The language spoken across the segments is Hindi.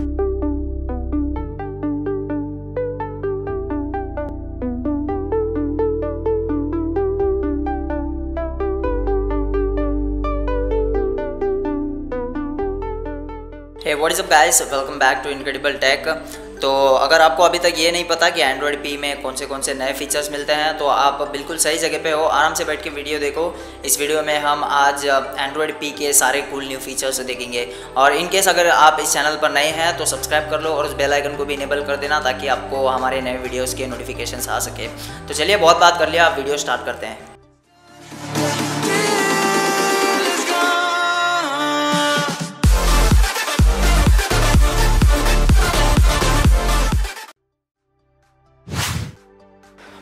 Hey what is up guys welcome back to incredible tech तो अगर आपको अभी तक ये नहीं पता कि एंड्रॉयड पी में कौन से कौन से नए फीचर्स मिलते हैं तो आप बिल्कुल सही जगह पे हो। आराम से बैठ के वीडियो देखो। इस वीडियो में हम आज एंड्रॉयड पी के सारे कूल न्यू फीचर्स देखेंगे। और इन केस अगर आप इस चैनल पर नए हैं तो सब्सक्राइब कर लो और उस बेल आइकन को भी इनेबल कर देना ताकि आपको हमारे नए वीडियोज़ के नोटिफिकेशन आ सके। तो चलिए, बहुत बात कर लिया। आप वीडियो स्टार्ट करते हैं।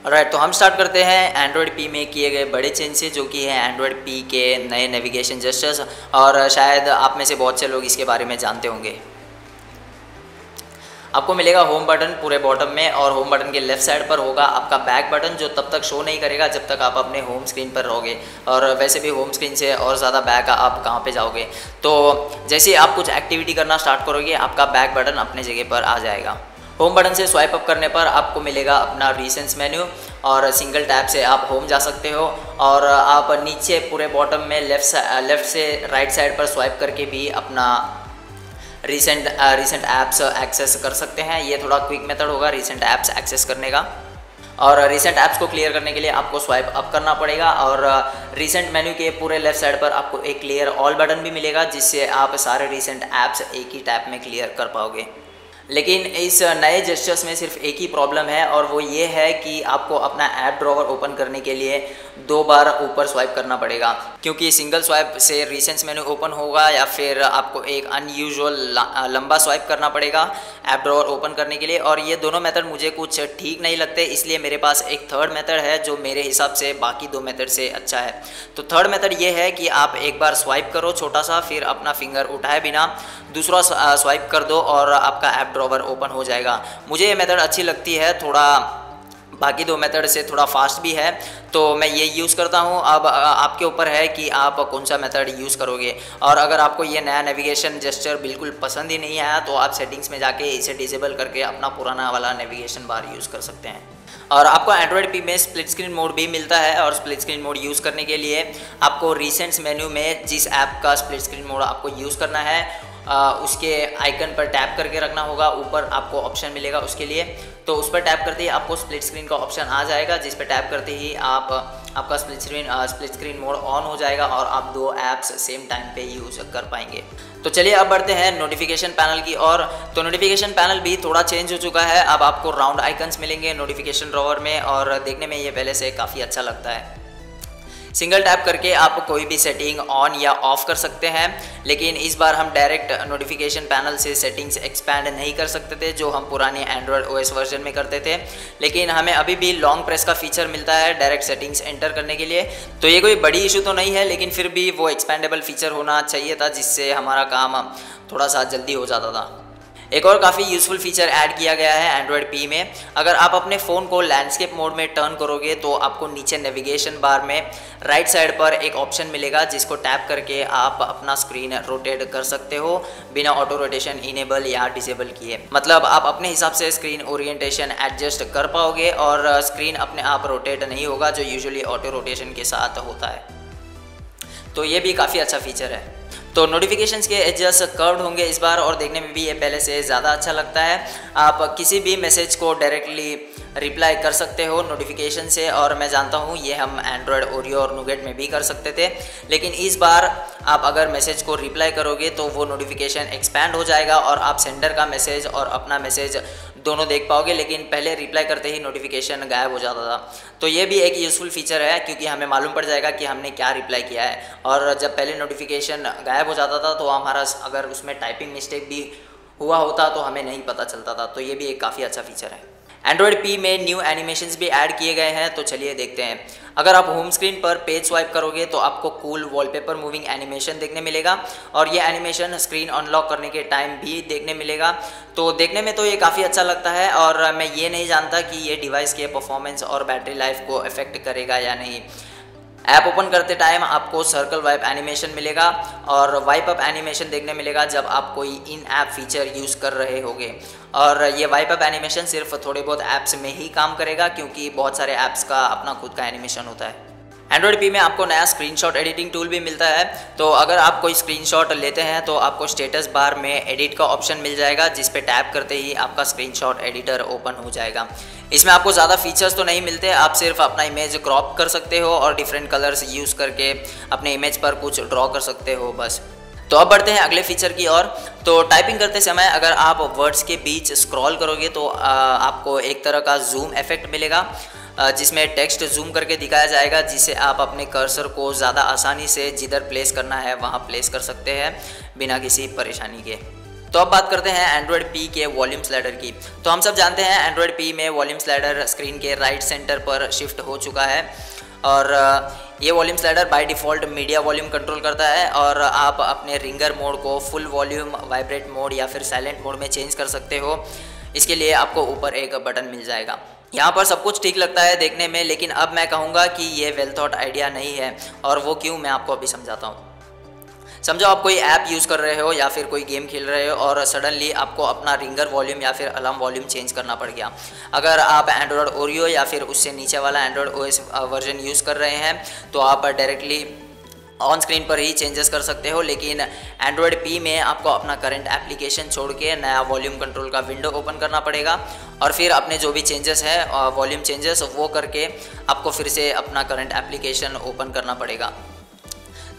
राइट तो हम स्टार्ट करते हैं एंड्रॉयड पी में किए गए बड़े चेंजेस जो कि है एंड्रॉयड पी के नए नेविगेशन जेस्टर्स और शायद आप में से बहुत से लोग इसके बारे में जानते होंगे। आपको मिलेगा होम बटन पूरे बॉटम में और होम बटन के लेफ़्ट साइड पर होगा आपका बैक बटन जो तब तक शो नहीं करेगा जब तक आप अपने होम स्क्रीन पर रहोगे और वैसे भी होम स्क्रीन से और ज़्यादा बैक आप कहाँ पे जाओगे। तो जैसे आप कुछ एक्टिविटी करना स्टार्ट करोगे, आपका बैक बटन अपने जगह पर आ जाएगा। होम बटन से स्वाइप अप करने पर आपको मिलेगा अपना रिसेंस मेन्यू और सिंगल टैप से आप होम जा सकते हो और आप नीचे पूरे बॉटम में लेफ़्ट लेफ़्ट से राइट साइड पर स्वाइप करके भी अपना रिसेंट रिसेंट ऐप्स एक्सेस कर सकते हैं। ये थोड़ा क्विक मेथड होगा रिसेंट ऐप्स एक्सेस करने का। और रिसेंट ऐप्स को क्लियर करने के लिए आपको स्वाइप अप करना पड़ेगा और रिसेंट मेन्यू के पूरे लेफ़्ट साइड पर आपको एक क्लियर ऑल बटन भी मिलेगा जिससे आप सारे रिसेंट ऐप्स एक ही टैप में क्लियर कर पाओगे। लेकिन इस नए जेस्टर्स में सिर्फ़ एक ही प्रॉब्लम है और वो ये है कि आपको अपना ऐप ड्रॉवर ओपन करने के लिए दो बार ऊपर स्वाइप करना पड़ेगा। क्योंकि सिंगल स्वाइप से रिसेंस मेन्यू ओपन होगा या फिर आपको एक अनयूजुअल लंबा स्वाइप करना पड़ेगा ऐप ड्रॉवर ओपन करने के लिए। और ये दोनों मेथड मुझे कुछ ठीक नहीं लगते, इसलिए मेरे पास एक थर्ड मेथड है जो मेरे हिसाब से बाकी दो मेथड से अच्छा है। तो थर्ड मेथड ये है कि आप एक बार स्वाइप करो छोटा सा, फिर अपना फिंगर उठाए बिना दूसरा स्वाइप कर दो और आपका ऐप ड्रॉवर ओपन हो जाएगा। मुझे ये मेथड अच्छी लगती है, थोड़ा, बाकी दो मेथड से थोड़ा फास्ट भी है। तो मैं ये यूज़ करता हूँ। अब आपके ऊपर है कि आप कौन सा मेथड यूज़ करोगे। और अगर आपको ये नया नेविगेशन जेस्चर बिल्कुल पसंद ही नहीं आया तो आप सेटिंग्स में जाके इसे डिसेबल करके अपना पुराना वाला नेविगेशन बार यूज़ कर सकते हैं। और आपको एंड्रॉयड पी में स्प्लिट स्क्रीन मोड भी मिलता है, और स्प्लिट स्क्रीन मोड यूज़ करने के लिए आपको रिसेंट्स मेन्यू में जिस ऐप का स्प्लिट स्क्रीन मोड आपको यूज़ करना है आ, उसके आइकन पर टैप करके रखना होगा। ऊपर आपको ऑप्शन मिलेगा उसके लिए। तो उस पर टैप करते ही आपको स्प्लिट स्क्रीन का ऑप्शन आ जाएगा जिस पर टैप करते ही आप आपका split screen split screen mode on हो जाएगा और आप दो ऐप्स सेम टाइम पे यूज़ कर पाएँगे। तो चलिए अब बढ़ते हैं नोटिफिकेशन पैनल की और तो नोटिफिकेशन पैनल भी थोड़ा चेंज हो चुका है। अब आपको राउंड आइकन्स मिलेंगे नोटिफिकेशन ड्रॉवर में और देखने में ये पहले से काफ़ी अच्छा लगता है। सिंगल टैप करके आप कोई भी सेटिंग ऑन या ऑफ़ कर सकते हैं, लेकिन इस बार हम डायरेक्ट नोटिफिकेशन पैनल से सेटिंग्स एक्सपैंड नहीं कर सकते थे, जो हम पुराने एंड्रॉयड ओएस वर्जन में करते थे। लेकिन हमें अभी भी लॉन्ग प्रेस का फीचर मिलता है डायरेक्ट सेटिंग्स एंटर करने के लिए। तो ये कोई बड़ी इशू तो नहीं है, लेकिन फिर भी वो एक्सपेंडेबल फीचर होना चाहिए था, जिससे हमारा काम थोड़ा सा जल्दी हो जाता था। एक और काफ़ी यूज़फुल फीचर ऐड किया गया है एंड्रॉयड पी में। अगर आप अपने फ़ोन को लैंडस्केप मोड में टर्न करोगे तो आपको नीचे नेविगेशन बार में राइट साइड पर एक ऑप्शन मिलेगा, जिसको टैप करके आप अपना स्क्रीन रोटेट कर सकते हो बिना ऑटो रोटेशन इनेबल या डिसेबल किए। मतलब आप अपने हिसाब से स्क्रीन ओरिएंटेशन एडजस्ट कर पाओगे और स्क्रीन अपने आप रोटेट नहीं होगा, जो यूजुअली ऑटो रोटेशन के साथ होता है। तो ये भी काफ़ी अच्छा फीचर है। तो नोटिफिकेशंस के एडजस्ट कर्व्ड होंगे इस बार और देखने में भी ये पहले से ज़्यादा अच्छा लगता है। आप किसी भी मैसेज को डायरेक्टली रिप्लाई कर सकते हो नोटिफिकेशन से और मैं जानता हूँ ये हम एंड्रॉयड ओरियो और नुगेट में भी कर सकते थे। लेकिन इस बार आप अगर मैसेज को रिप्लाई करोगे तो वो नोटिफिकेशन एक्सपैंड हो जाएगा और आप सेंडर का मैसेज और अपना मैसेज दोनों देख पाओगे, लेकिन पहले रिप्लाई करते ही नोटिफिकेशन गायब हो जाता था। तो ये भी एक यूज़फुल फीचर है, क्योंकि हमें मालूम पड़ जाएगा कि हमने क्या रिप्लाई किया है। और जब पहले नोटिफिकेशन गायब हो जाता था तो हमारा अगर उसमें टाइपिंग मिस्टेक भी हुआ होता तो हमें नहीं पता चलता था। तो ये भी एक काफ़ी अच्छा फीचर है। एंड्रॉयड पी में न्यू एनिमेशन भी ऐड किए गए हैं तो चलिए देखते हैं। अगर आप होम स्क्रीन पर पेज स्वाइप करोगे तो आपको कूल वॉलपेपर मूविंग एनिमेशन देखने मिलेगा और ये एनिमेशन स्क्रीन अनलॉक करने के टाइम भी देखने मिलेगा। तो देखने में तो ये काफ़ी अच्छा लगता है और मैं ये नहीं जानता कि ये डिवाइस के परफॉर्मेंस और बैटरी लाइफ को अफेक्ट करेगा या नहीं। ऐप ओपन करते टाइम आपको सर्कल वाइप एनिमेशन मिलेगा और वाइप अप एनिमेशन देखने मिलेगा जब आप कोई इन ऐप फीचर यूज़ कर रहे होगे। और ये वाइप अप एनिमेशन सिर्फ़ थोड़े बहुत ऐप्स में ही काम करेगा क्योंकि बहुत सारे ऐप्स का अपना खुद का एनिमेशन होता है। एंड्रॉयड पी में आपको नया स्क्रीनशॉट एडिटिंग टूल भी मिलता है। तो अगर आप कोई स्क्रीनशॉट लेते हैं तो आपको स्टेटस बार में एडिट का ऑप्शन मिल जाएगा, जिस पे टैप करते ही आपका स्क्रीनशॉट एडिटर ओपन हो जाएगा। इसमें आपको ज़्यादा फीचर्स तो नहीं मिलते, आप सिर्फ़ अपना इमेज क्रॉप कर सकते हो और डिफरेंट कलर्स यूज़ करके अपने इमेज पर कुछ ड्रॉ कर सकते हो, बस। तो अब बढ़ते हैं अगले फीचर की ओर। तो टाइपिंग करते समय अगर आप वर्ड्स के बीच स्क्रॉल करोगे तो आपको एक तरह का जूम इफ़ेक्ट मिलेगा जिसमें टेक्स्ट जूम करके दिखाया जाएगा, जिसे आप अपने कर्सर को ज़्यादा आसानी से जिधर प्लेस करना है, वहाँ प्लेस कर सकते हैं, बिना किसी परेशानी के। तो अब बात करते हैं एंड्रॉयड पी के वॉल्यूम स्लाइडर की। तो हम सब जानते हैं एंड्रॉयड पी में वॉल्यूम स्लाइडर स्क्रीन के राइट सेंटर पर शिफ्ट हो चुका है। और ये volume slider by default media volume control करता है और आप अपने रिंगर मोड को फुल वॉल्यूम वाइब्रेट मोड या फिर साइलेंट मोड में चेंज कर सकते हो। इसके लिए आपको ऊपर एक बटन मिल जाएगा। यहाँ पर सब कुछ ठीक लगता है देखने में, लेकिन अब मैं कहूँगा कि ये वेल थॉट आइडिया नहीं है और वो क्यों मैं आपको अभी समझाता हूँ। समझो आप कोई ऐप यूज़ कर रहे हो या फिर कोई गेम खेल रहे हो और सडनली आपको अपना रिंगर वॉल्यूम या फिर अलार्म वॉल्यूम चेंज करना पड़ गया। अगर आप एंड्रॉयड ओरियो या फिर उससे नीचे वाला एंड्रॉयड ओएस वर्जन यूज़ कर रहे हैं तो आप डायरेक्टली ऑन स्क्रीन पर ही चेंजेस कर सकते हो, लेकिन एंड्रॉयड पी में आपको अपना करंट एप्लीकेशन छोड़ के नया वॉल्यूम कंट्रोल का विंडो ओपन करना पड़ेगा। और फिर अपने जो भी चेंजेस है वॉल्यूम चेंजेस वो करके आपको फिर से अपना करंट एप्लीकेशन ओपन करना पड़ेगा।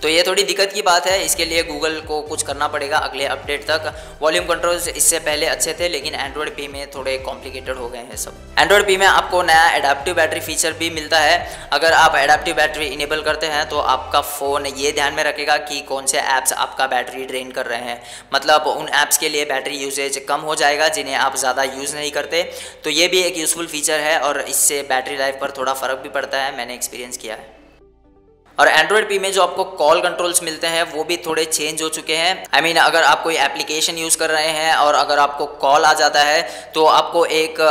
तो ये थोड़ी दिक्कत की बात है, इसके लिए गूगल को कुछ करना पड़ेगा अगले अपडेट तक। वॉल्यूम कंट्रोल्स इससे पहले अच्छे थे, लेकिन एंड्रॉयड पी में थोड़े कॉम्प्लिकेटेड हो गए हैं सब। एंड्रॉयड पी में आपको नया एडाप्टिव बैटरी फीचर भी मिलता है। अगर आप एडाप्टिव बैटरी इनेबल करते हैं तो आपका फ़ोन ये ध्यान में रखेगा कि कौन से ऐप्स आपका बैटरी ड्रेन कर रहे हैं। मतलब उन ऐप्स के लिए बैटरी यूजेज कम हो जाएगा, जिन्हें आप ज़्यादा यूज़ नहीं करते। तो ये भी एक यूज़फुल फीचर है, और इससे बैटरी लाइफ पर थोड़ा फ़र्क भी पड़ता है, मैंने एक्सपीरियंस किया है। और एंड्रॉयड पी में जो आपको कॉल कंट्रोल्स मिलते हैं वो भी थोड़े चेंज हो चुके हैं। आई I मीन mean, अगर आप कोई एप्लीकेशन यूज़ कर रहे हैं और अगर आपको कॉल आ जाता है तो आपको एक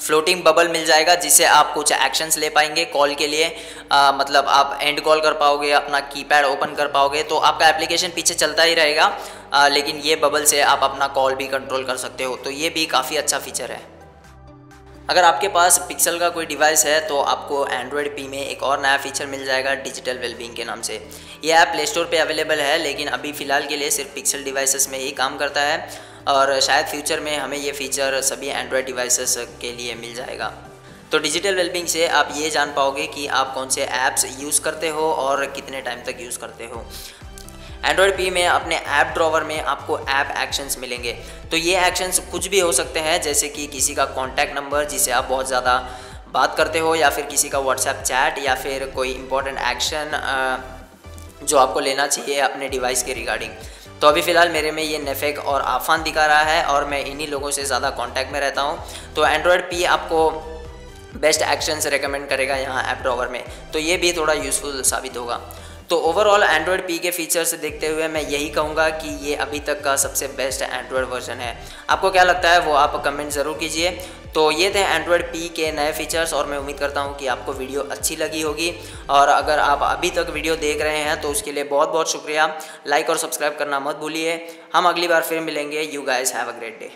फ्लोटिंग बबल मिल जाएगा जिससे आप कुछ एक्शंस ले पाएँगे कॉल के लिए। आ, मतलब आप एंड कॉल कर पाओगे अपना कीपैड ओपन कर पाओगे तो आपका एप्लीकेशन पीछे चलता ही रहेगा। आ, लेकिन ये बबल से आप अपना कॉल भी कंट्रोल कर सकते हो। तो ये भी काफ़ी अच्छा फीचर है। अगर आपके पास पिक्सल का कोई डिवाइस है तो आपको एंड्रॉयड पी में एक और नया फीचर मिल जाएगा डिजिटल वेलबींग के नाम से। ये ऐप प्ले स्टोर पर अवेलेबल है, लेकिन अभी फ़िलहाल के लिए सिर्फ़ पिक्सल डिवाइसेस में ही काम करता है, और शायद फ्यूचर में हमें ये फ़ीचर सभी एंड्रॉयड डिवाइसेस के लिए मिल जाएगा। तो डिजिटल वेलबिंग से आप ये जान पाओगे कि आप कौन से ऐप्स यूज़ करते हो और कितने टाइम तक यूज़ करते हो। एंड्रॉयड पी में अपने ऐप ड्रॉवर में आपको ऐप एक्शंस मिलेंगे। तो ये एक्शंस कुछ भी हो सकते हैं, जैसे कि किसी का कॉन्टैक्ट नंबर जिसे आप बहुत ज़्यादा बात करते हो, या फिर किसी का व्हाट्सएप चैट या फिर कोई इंपॉर्टेंट एक्शन जो आपको लेना चाहिए अपने डिवाइस के रिगार्डिंग तो अभी फ़िलहाल मेरे में ये नेफेक और आफान दिखा रहा है, और मैं इन्हीं लोगों से ज़्यादा कांटेक्ट में रहता हूँ। तो एंड्रॉयड पी आपको बेस्ट एक्शंस रिकमेंड करेगा यहाँ ऐप ड्रॉवर में। तो ये भी थोड़ा यूज़फुल साबित होगा। तो ओवरऑल एंड्रॉयड पी के फीचर्स देखते हुए मैं यही कहूँगा कि ये अभी तक का सबसे बेस्ट एंड्रॉयड वर्जन है। आपको क्या लगता है वो आप कमेंट ज़रूर कीजिए। तो ये थे एंड्रॉयड पी के नए फीचर्स और मैं उम्मीद करता हूँ कि आपको वीडियो अच्छी लगी होगी। और अगर आप अभी तक वीडियो देख रहे हैं तो उसके लिए बहुत बहुत शुक्रिया। लाइक और सब्सक्राइब करना मत भूलिए। हम अगली बार फिर मिलेंगे। You guys have a great day